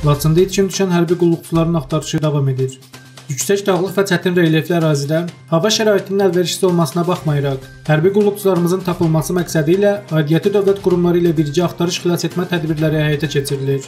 Laçında itkin düşən hərbi qulluqçuların axtarışı davam edir. Yüksək dağlıq və çətin relyefli ərazidə hava şəraitinin əlverişsiz olmasına baxmayaraq, hərbi qulluqçularımızın tapılması məqsədi ilə aidiyyəti dövlət qurumları ilə birgə axtarış xilas etmə tədbirləri həyata keçirilir.